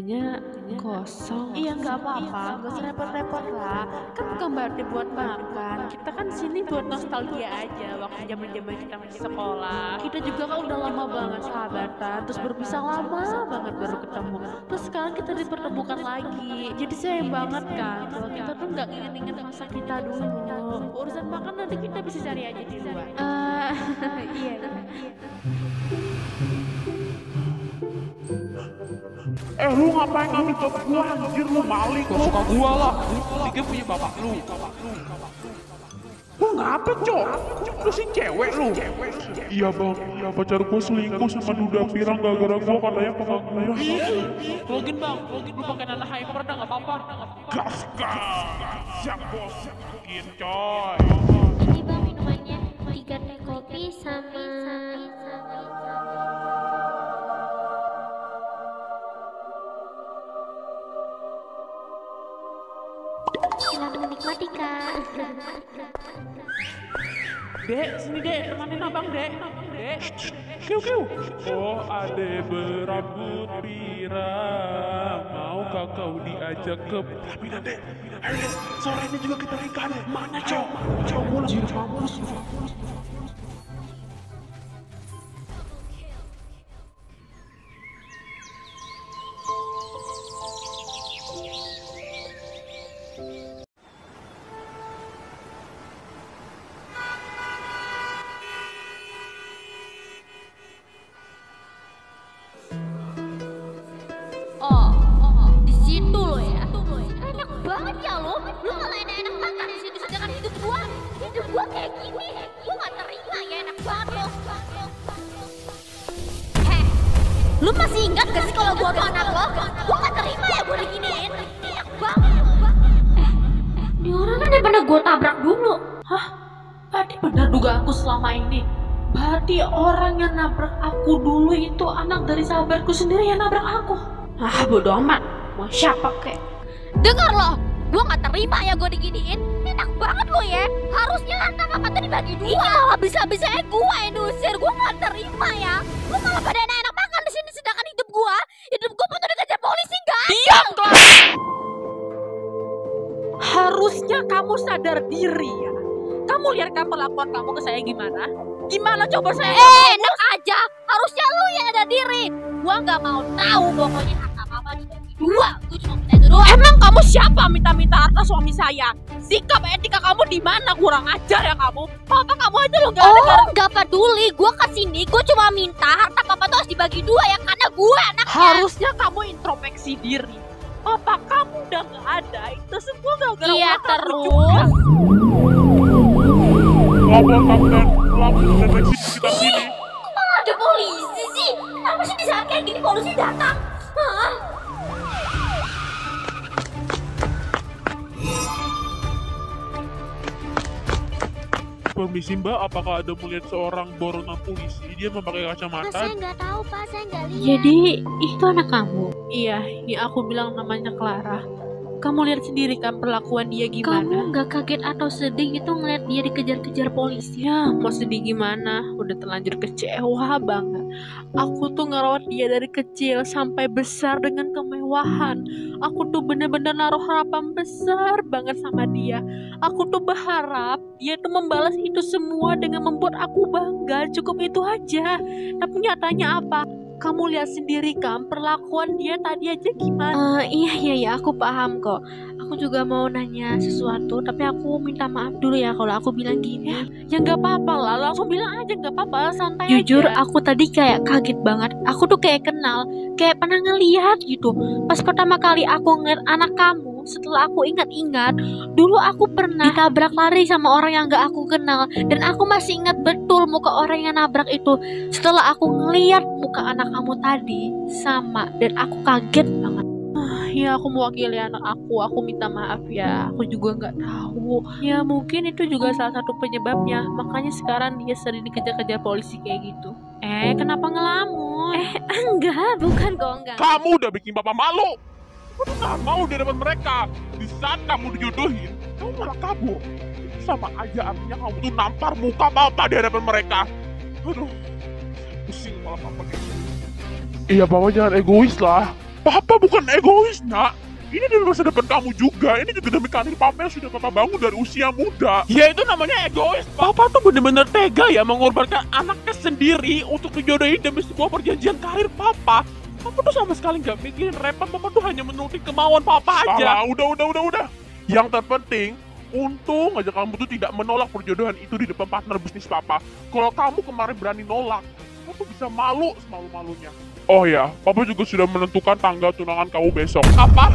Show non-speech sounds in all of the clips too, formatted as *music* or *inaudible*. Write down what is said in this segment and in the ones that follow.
Nya kosong. Iya nggak apa-apa, nggak usah repot-repot lah. Kan bukan berarti buat makan. Kita kan sini buat nostalgia aja waktu zaman zaman kita masih sekolah. Kita juga kan udah lama banget sahabatan, terus berpisah lama banget baru ketemu. Terus sekarang kita dipertemukan lagi. Jadi sayang banget kan kalau kita tuh nggak inget-inget masa kita dulu. Urusan makan nanti kita bisa cari aja di luar. Eh, *laughs* iya. Eh lu ngapain ngambil top gua anjir? Lu maling Kau suka gua lah. Tiga punya bapak lu. Lu ngapa cok? Lu si cewek lu? Iya bang, iya pacar gua selingkuh sama duda pirang gara-gara gua katanya pengangguran. Login bang, login. Lu pakai nana hyper dah nggak? Apa-apa. Gas gas. Siap bos, yakin coy. Ini bang minumannya. Tiga teh kopi sama Kak. Dek, sini dek, temanin abang dek. Dek. Kiu kiu Oh ade berambut pirang Maukah kau diajak ke pelaminan dek? Ayo sore ini juga kita nikah deh Mana cok? Cok mulus, cok mulus ya lo. Lo malah enak-enak makan di situ sedangkan hidup gua, hidup gua kayak gini. Gua gak terima ya enak banget lo. Heh, lu masih ingat gak sih kalau gua tuh anak lo? Gua gak terima ya gua diginiin. Enak banget. Eh, ini orang kan yang pernah gua tabrak dulu. Hah? Berarti benar dugaanku selama ini. Berarti orang yang nabrak aku dulu itu anak dari sahabatku sendiri yang nabrak aku. Ah, bodo amat. Mau siapa kek? Dengar lo, gua gak terima ya gua diginiin. Enak banget lo ya. Harusnya harta papa tuh dibagi dua. Ini malah bisa-bisanya gua yang diusir. Gua gak terima ya. Lu malah pada enak-enak makan di sini sedangkan hidup gua, hidup gua pun udah dikejar polisi enggak? Diam, Kelas! Harusnya kamu sadar diri ya. Kamu lihat kan perlakuan kamu ke saya gimana? Gimana coba saya? Eh, enak aja. Harusnya lu yang ada diri. Gua nggak mau tahu pokoknya harta papa dibagi dua. Gua cuma Emang kamu siapa minta-minta harta suami saya? Sikap etika kamu di mana? Kurang ajar ya kamu. Papa kamu aja lo gak ada Oh, nggak peduli. Gua ke sini, gua cuma minta harta papa tuh harus dibagi dua ya karena gua anaknya. Harusnya kamu introspeksi diri. Papa kamu udah gak ada. Itu semua gara-gara Iya ulah kamu terus. kapten, deteksi sini Kok malah ada polisi sih? Kenapa sih di saat kayak gini polisi datang? Hah? Permisi mbak, apakah ada melihat seorang boronan polisi? Dia memakai Mas, kacamata saya nggak tahu pak, saya nggak lihat. Jadi itu anak kamu. Iya, ini aku bilang namanya Clara. Kamu lihat sendiri kan perlakuan dia gimana? Kamu nggak kaget atau sedih gitu ngeliat dia dikejar-kejar polisi? Ya, mau sedih gimana? Udah terlanjur kecewa banget. Aku tuh ngerawat dia dari kecil sampai besar dengan kemewahan. Aku tuh bener-bener naruh harapan besar banget sama dia. Aku tuh berharap dia tuh membalas itu semua dengan membuat aku bangga. Cukup itu aja. Tapi nyatanya apa? Kamu lihat sendiri kan perlakuan dia tadi aja gimana? Eh, iya iya iya aku paham kok. Aku juga mau nanya sesuatu, tapi aku minta maaf dulu ya kalau aku bilang gini. Ya nggak apa-apa lah, langsung bilang aja nggak apa-apa, santai Jujur aja. aku tadi kayak kaget banget. Aku tuh kayak kenal, kayak pernah ngeliat gitu. Pas pertama kali aku ngeliat anak kamu, setelah aku ingat-ingat, dulu aku pernah ditabrak lari sama orang yang gak aku kenal dan aku masih ingat betul muka orang yang nabrak itu. Setelah aku ngeliat muka anak kamu tadi sama dan aku kaget banget. Ya aku mewakili anak aku, aku minta maaf ya. Aku juga nggak tahu. Ya mungkin itu juga salah satu penyebabnya. Makanya sekarang dia sering dikejar-kejar polisi kayak gitu. Eh, kenapa ngelamun? Eh, enggak, bukan kok enggak. Kamu udah bikin papa malu Aku tuh gak mau di hadapan mereka Di saat kamu dijodohin Kamu malah kabur Itu sama aja artinya kamu tuh nampar muka papa di hadapan mereka Aduh Pusing malah papa kayak Iya papa jangan egois lah Papa bukan egois, nak. Ini demi masa depan kamu juga. Ini juga demi karir papa yang sudah papa bangun dari usia muda. Ya itu namanya egois. Papa tuh bener-bener tega ya mengorbankan anaknya sendiri untuk dijodohin demi sebuah perjanjian karir papa. Papa tuh sama sekali nggak mikirin Reva, papa tuh hanya menuruti kemauan papa aja. Salah, udah, udah, udah, udah. Yang terpenting, untung aja kamu tuh tidak menolak perjodohan itu di depan partner bisnis papa. Kalau kamu kemarin berani nolak, kamu bisa malu semalu-malunya. Oh ya, papa juga sudah menentukan tanggal tunangan kamu besok. Apa?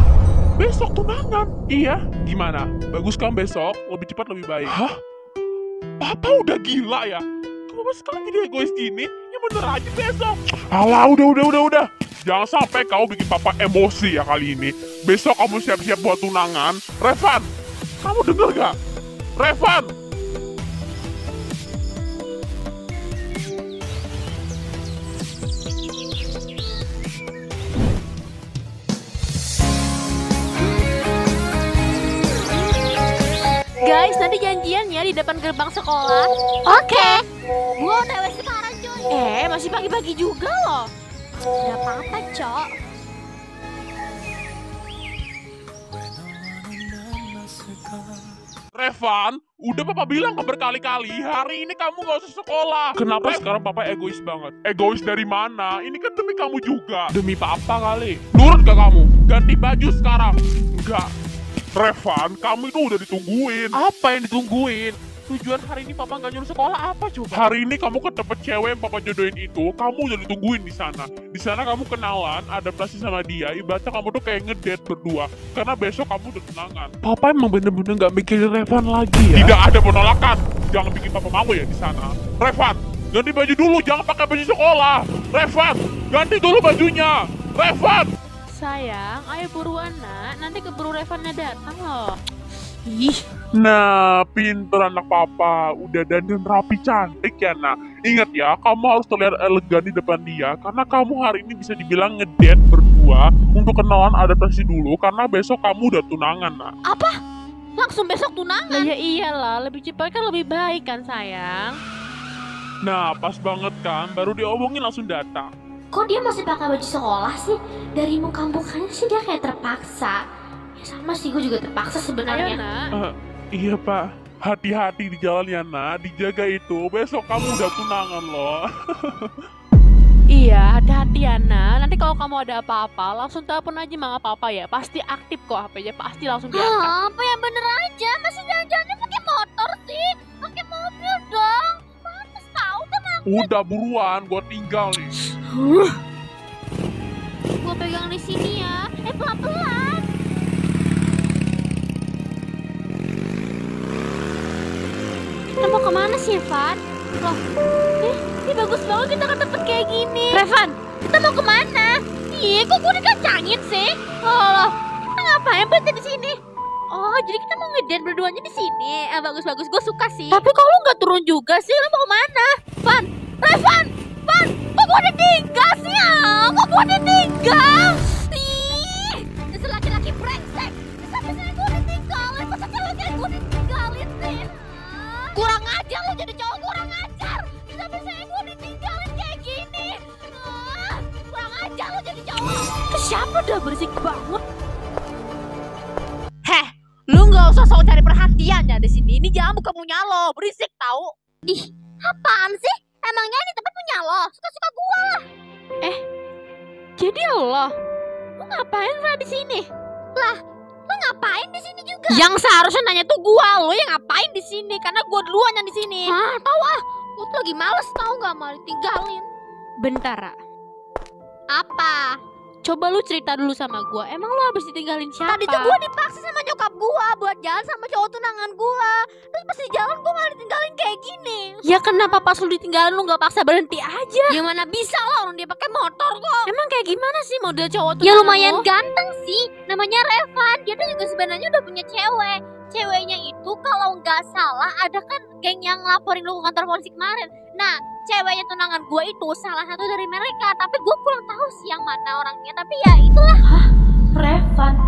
Besok tunangan? Iya. Gimana? Bagus kan besok? Lebih cepat lebih baik. Hah? Papa udah gila ya? Kenapa sekarang jadi egois gini? Ya bener aja besok. Alah, udah, udah, udah, udah. Jangan sampai kau bikin papa emosi ya kali ini. Besok kamu siap-siap buat tunangan. Revan, kamu denger gak? Revan! Guys, nanti janjian ya di depan gerbang sekolah. Oke. Gua udah sekarang cuy. Eh, masih pagi-pagi juga loh. Gak apa-apa, Cok. Revan, udah papa bilang berkali-kali, hari ini kamu gak usah sekolah. Kenapa sekarang papa egois banget? Egois dari mana? Ini kan demi kamu juga. Demi papa kali. Nurut gak kamu? Ganti baju sekarang. Enggak. Revan, kamu itu udah ditungguin. Apa yang ditungguin? Tujuan hari ini papa nggak nyuruh sekolah apa coba? Hari ini kamu ketemu cewek yang papa jodohin itu, kamu udah ditungguin di sana. Di sana kamu kenalan, adaptasi sama dia, ibaratnya kamu tuh kayak ngedate berdua. Karena besok kamu udah tunangan. Papa emang bener-bener nggak mikirin Revan lagi ya? Tidak ada penolakan. Jangan bikin papa malu ya di sana. Revan, ganti baju dulu, jangan pakai baju sekolah. Revan, ganti dulu bajunya. Revan, Sayang, ayo buruan nak. Nanti keburu Revannya datang loh. Ih, Nah, pinter anak papa. Udah dandan rapi cantik ya, nak. Ingat ya, kamu harus terlihat elegan di depan dia. Karena kamu hari ini bisa dibilang ngedate berdua untuk kenalan adaptasi dulu. Karena besok kamu udah tunangan, nak. Langsung besok tunangan. lah ya iyalah, lebih cepat kan lebih baik kan sayang. Nah, pas banget kan. Baru diomongin langsung datang. Kok dia masih pakai baju sekolah sih? Dari muka-mukanya sih dia kayak terpaksa. Sama sih, gue juga terpaksa sebenarnya. nak. Iya, Pak. Hati-hati di jalan ya, nak. Dijaga itu. Besok kamu udah tunangan loh. *laughs* Iya, hati-hati ya nak. Nanti kalau kamu ada apa-apa, langsung telepon aja mama papa ya. Pasti aktif kok HP-nya, pasti langsung diangkat. Hah, apa yang bener aja? Masih jalan-jalannya pakai motor sih? Pakai mobil dong. Pantes tahu kan Udah buruan, gua tinggal nih. gue pegang di sini ya. Eh pelan-pelan. Kita mau ke mana sih, Evan? Loh, eh, ini bagus banget kita ke tempat kayak gini. Revan, Kita mau ke mana? Ih, kok gue dikacangin sih? oh, loh, kita ngapain berhenti di sini? Oh, jadi kita mau ngedate berduanya di sini. Eh, bagus-bagus. Gue suka sih. Tapi kalau lu nggak turun juga sih, lu mau ke mana? Van, Revan, Van, kok gue ditinggal sih ya? Kok gue ditinggal? Ih, dasar laki-laki brengsek. Sampai gue ditinggalin, masa cewek kayak gue ditinggalin sih? Kurang ajar lo jadi cowok kurang ajar. Sampai saya gue ditinggalin kayak gini. Ah, kurang ajar lo jadi cowok. siapa udah berisik banget? Heh, lu nggak usah sok cari perhatian ya di sini. Ini jangan buka punya lo, berisik tahu. Apaan sih? Emangnya ini tempat punya lo? Suka-suka gue lah. Jadi lo, lu ngapain Ra di sini? Lo ngapain di sini juga? Yang seharusnya nanya tuh gua, lo yang ngapain di sini? Karena gua duluan yang di sini. Hah, tahu ah. Gue tuh lagi males tau gak mau ditinggalin. Bentar, Ra. Apa? Coba lu cerita dulu sama gua. Emang lu habis ditinggalin siapa? Tadi tuh gue dipaksa sama nyokap gue buat jalan sama cowok tunangan gue. Terus pas di jalan gue malah ditinggalin kayak gini. Ya kenapa pas lu ditinggalin lu nggak paksa berhenti aja? Ya mana bisa lah orang dia pakai motor kok. Emang kayak gimana sih model cowok tuh? Ya lumayan ganteng sih. Namanya Revan. Dia tuh juga sebenarnya udah punya cewek. Ceweknya itu kalau nggak salah ada kan geng yang laporin lu ke kantor polisi kemarin. Nah, ceweknya tunangan gue itu salah satu dari mereka. Tapi gue kurang tahu sih yang mana orangnya. Tapi ya itulah. Revan.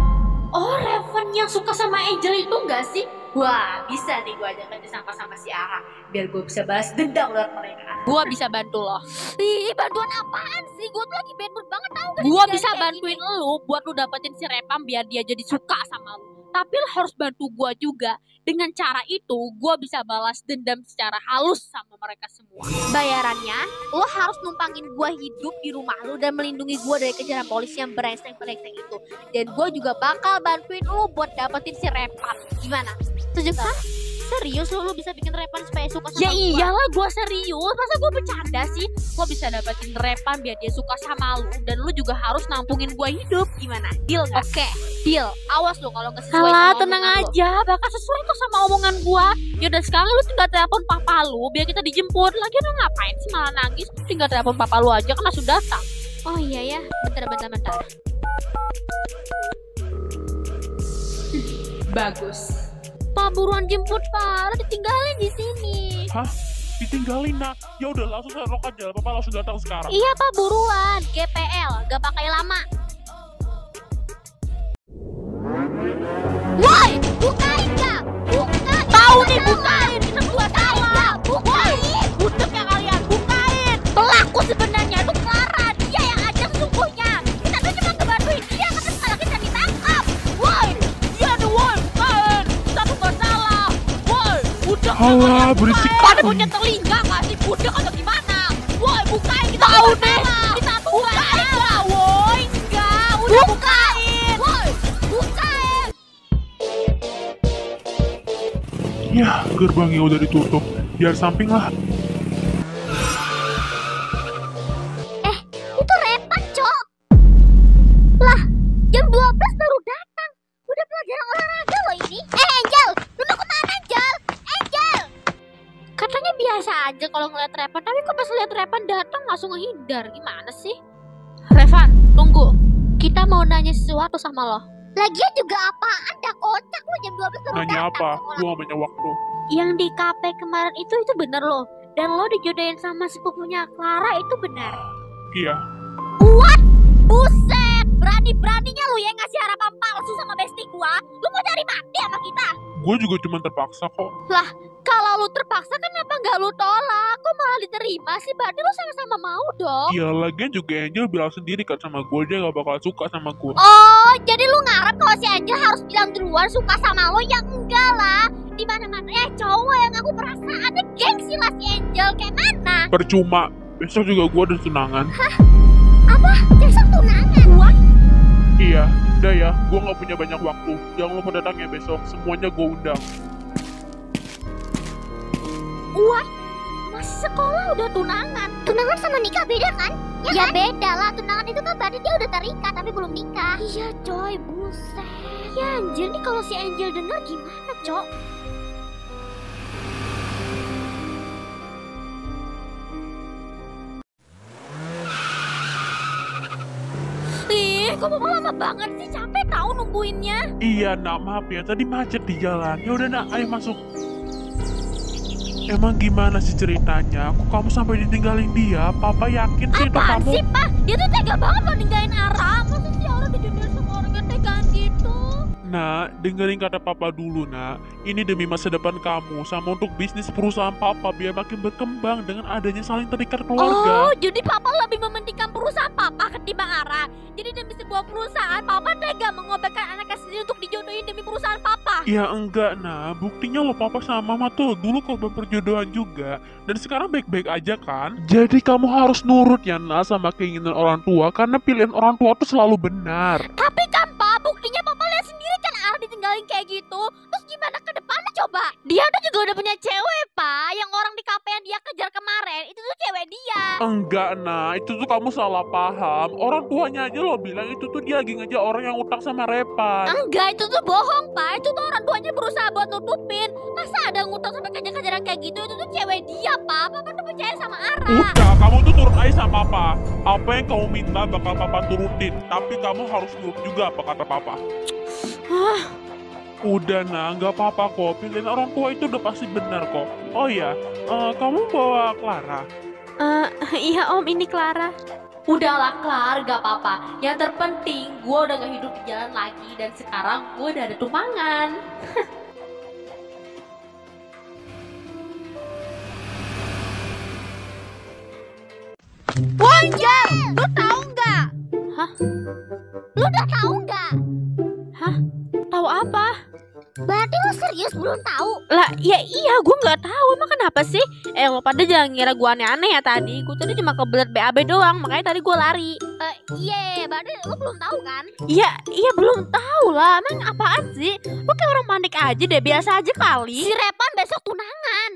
Oh, Revan yang suka sama Angel itu nggak gak sih? Wah, bisa nih gue ajak kerja sama sama si Ara biar gue bisa balas dendam lewat mereka. Gua bisa bantu lo. Ih, bantuan apaan sih? Gua tuh lagi bad mood banget tau gak? Ditinggalin bisa bantuin lu buat lu dapetin si Repam biar dia jadi suka sama lu. Tapi lu harus bantu gua juga. Dengan cara itu, gua bisa balas dendam secara halus sama mereka semua. bayarannya lo harus numpangin gua hidup di rumah lu dan melindungi gua dari kejaran polisi yang brengsek-brengsek itu dan gua juga bakal bantuin lu buat dapetin si Repan gimana setuju kan serius lu, lu bisa bikin Repan supaya suka sama Ya gua? iyalah gua serius, masa gua bercanda sih? Gua bisa dapetin Repan biar dia suka sama lu dan lu juga harus nampungin gua hidup. Gimana? Deal gak? oke deal awas lu kalau sesuai Salah, tenang aja, bakal sesuai kok sama omongan gua. Yaudah sekarang lu tinggal telepon papa lu biar kita dijemput. Lagi lu ngapain sih malah nangis? Tinggal telepon papa lu aja kan langsung datang. oh iya ya bentar bentar bentar Bagus. Pak buruan jemput pak lo ditinggalin di sini Ditinggalin nak. Ya udah langsung serok aja. Papa langsung datang sekarang. iya pak buruan GPL gak pakai lama Woi, bukain gak? Bukain. Tahu nih, bukain. Kalian, berisik. Pada punya telinga gak sih? Budek atau gimana? Woi, bukain. Kita Tahu nih. Kita tuh bukain lah, woi. Enggak, udah bukain. woi, bukain. Ya, gerbangnya udah ditutup. Biar samping lah. Kalau ngeliat Repan, tapi kok pas lihat Repan datang langsung ngehindar. Gimana sih? Revan, tunggu. Kita mau nanya sesuatu sama lo. Lagian juga apaan dah kocak lu jam 12 baru Nanya datang. apa? Gua gak banyak waktu. Yang di KP kemarin itu itu bener loh. Dan lo dijodohin sama sepupunya Clara itu benar. Iya. Buset, berani-beraninya lu ya ngasih harapan palsu sama besti gua. Lu mau cari mati sama? Gue juga cuma terpaksa kok. Kalau lu terpaksa kenapa nggak lu tolak? Kok malah diterima sih? Berarti lu sama-sama mau dong. Iya, lagian juga Angel bilang sendiri kan sama gue. Dia gak bakal suka sama gue. Oh, jadi lu ngarep kalau si Angel harus bilang duluan suka sama lo? Ya enggak lah. Di mana mana ya cowok yang aku perasaan ada gengsi lah si Angel kayak mana? Percuma. Besok juga gue ada tunangan. Apa? Besok tunangan. Wah, Iya, udah ya. Gue gak punya banyak waktu. Jangan lupa datang ya besok. Semuanya gue undang. masih sekolah udah tunangan. Tunangan sama nikah beda kan? Ya, beda lah. Tunangan itu kan berarti dia udah terikat tapi belum nikah. Iya coy, buset. Ya anjir nih kalau si Angel denger gimana, Cok? Ih, kok mau banget sih? Capek tahu nungguinnya. Iya, nak maaf ya. Tadi macet di jalan. Ya udah nak, ayo masuk. Emang gimana sih ceritanya? Kok kamu sampai ditinggalin dia? Papa yakin sih itu Apaan kamu. sih, Pak? Dia tuh tega banget loh ninggalin Ara. Nak, dengerin kata papa dulu, nak. Ini demi masa depan kamu, sama untuk bisnis perusahaan papa biar makin berkembang dengan adanya saling terikat keluarga. Oh, jadi papa lebih mementingkan perusahaan papa ketimbang Ara. Jadi demi sebuah perusahaan, papa tega mengobekkan anaknya sendiri untuk dijodohin demi perusahaan papa. Ya enggak, nah. Buktinya lo papa sama mama tuh dulu korban perjodohan juga. Dan sekarang baik-baik aja kan? Jadi kamu harus nurut ya, nak, sama keinginan orang tua. Karena pilihan orang tua tuh selalu benar. Tapi kan, Pak, buktinya papa ditinggalin kayak gitu. Terus gimana ke depannya coba? Dia tuh juga udah punya cewek, Pak. Yang orang di kafe yang dia kejar kemarin, itu tuh cewek dia. Enggak, nah. Itu tuh kamu salah paham. Orang tuanya aja lo bilang itu tuh dia lagi ngejar orang yang utang sama Repan. Enggak, itu tuh bohong, Pak. Itu tuh orang tuanya berusaha buat nutupin. Masa ada ngutang sampai kejar-kejaran kayak gitu? Itu tuh cewek dia, Pak. Papa tuh percaya sama Ara. Udah, kamu tuh turut aja sama papa. Apa yang kamu minta bakal papa turutin. Tapi kamu harus nurut juga apa kata papa. Udah nah, nggak apa-apa kok. Pilihan orang tua itu udah pasti benar kok. Oh ya, uh, kamu bawa Clara? Uh, iya om, ini Clara. Udahlah Clara, gak apa-apa. Yang terpenting gue udah gak hidup di jalan lagi dan sekarang gue udah ada tumpangan. Wajar, lu tahu nggak? Hah? Lu udah tahu nggak? Tahu apa? Berarti lu serius belum tahu? Lah, ya iya gue nggak tahu. Emang kenapa sih? Eh lo pada jangan ngira gue aneh-aneh ya tadi. Gue tadi cuma kebelet BAB doang, makanya tadi gue lari. Eh, iya, berarti lu belum tahu kan? Iya, iya belum tahu lah. Emang apaan sih? Lo kayak orang panik aja deh, biasa aja kali. Si Repan besok tunangan.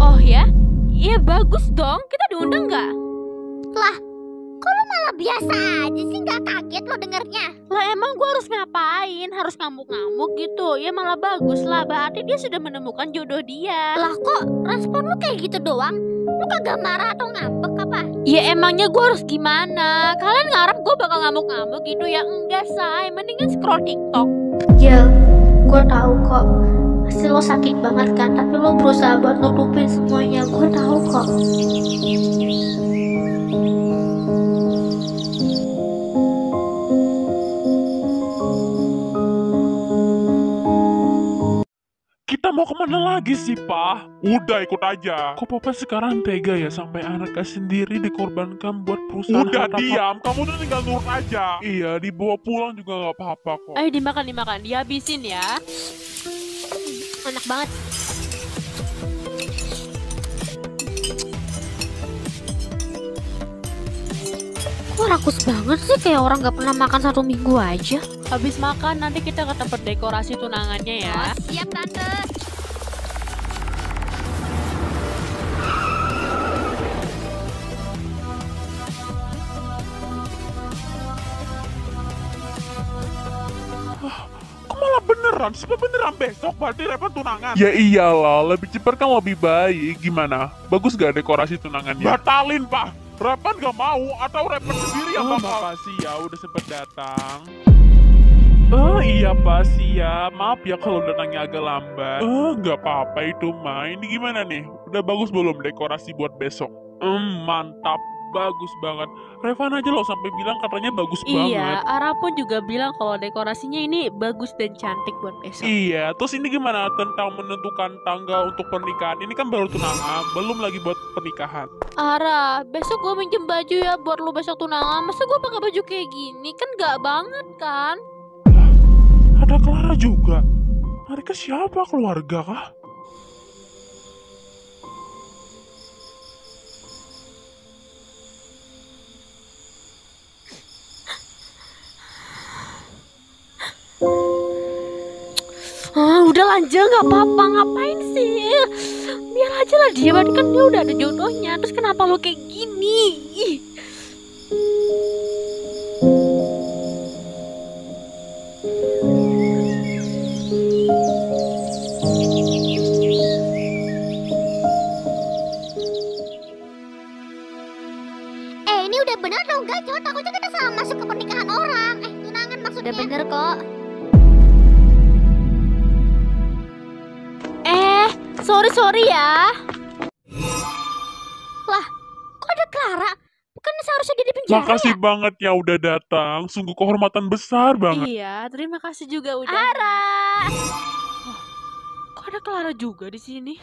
Oh ya? Iya bagus dong. Kita diundang nggak? Lu malah biasa aja sih nggak kaget lo dengernya? Lah emang gue harus ngapain? Harus ngamuk-ngamuk gitu? Ya malah bagus lah. Berarti dia sudah menemukan jodoh dia. Lah kok respon lu kayak gitu doang? Lu kagak marah atau ngambek apa? Ya emangnya gue harus gimana? Kalian ngarep gue bakal ngamuk-ngamuk gitu ya? Enggak say, mendingan scroll TikTok. Jel, gue tahu kok pasti lo sakit banget kan, tapi lo berusaha buat nutupin semuanya. Gue tahu kok. Mau ke mana lagi sih, Pak? Udah ikut aja. Kok Papa sekarang tega ya sampai anaknya sendiri dikorbankan buat perusahaan Udah diam, kamu tuh tinggal nurut aja. Iya, dibawa pulang juga nggak apa-apa kok. Ayo dimakan dimakan, dihabisin ya. Enak banget. Kok rakus banget sih kayak orang gak pernah makan satu minggu aja. Habis makan nanti kita ke tempat dekorasi tunangannya ya. Oh, siap tante. Beneran? Semua beneran besok berarti Repan tunangan? Ya iyalah, lebih cepat kan lebih baik. Gimana? Bagus gak dekorasi tunangannya? Batalin, Pak. Repan gak mau atau Repan sendiri yang Oh, bakal? makasih ya udah sempet datang. Oh iya Pak, siap. Maaf ya kalau datangnya agak lambat. Eh, nggak apa-apa itu mah. Ini gimana nih? Udah bagus belum dekorasi buat besok? Hmm, mantap. Bagus banget. Revan aja loh sampai bilang katanya bagus banget. Iya, Ara pun juga bilang kalau dekorasinya ini bagus dan cantik buat besok. Iya, terus ini gimana tentang menentukan tanggal untuk pernikahan? Ini kan baru tunangan, belum lagi buat pernikahan. Ara, besok gue minjem baju ya buat lu besok tunangan. Masa gue pakai baju kayak gini? Kan gak banget kan? Ada Clara juga. Mereka siapa? Keluarga kah? Ah, udah lanjut gak apa-apa. Ngapain sih? Biar aja lah dia. Kan dia udah ada jodohnya. Terus kenapa lu kayak gini? Ih. Eh ini udah bener dong guys, cowok takutnya kita salah masuk ke pernikahan orang. Eh tunangan maksudnya. Udah bener kok. Sorry sorry ya. Kok ada Clara? Bukan seharusnya dia di penjara Makasih banget ya udah datang. Sungguh kehormatan besar banget. Iya, terima kasih juga udah. Ara. Kok ada Clara juga di sini?